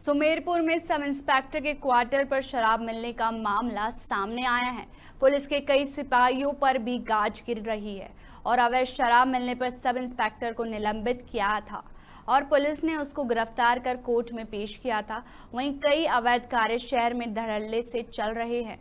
सुमेरपुर में sub inspector के quarter पर शराब मिलने का मामला सामने आया है। पुलिस के कई सिपाहियों पर भी गाज गिर रही है और अवैध शराब मिलने पर सब इंस्पेक्टर को निलंबित किया था और पुलिस ने उसको गिरफ़्तार कर कोर्ट में पेश किया था। वहीं कई अवैध कार्य शहर में धड़ल्ले से चल रहे हैं।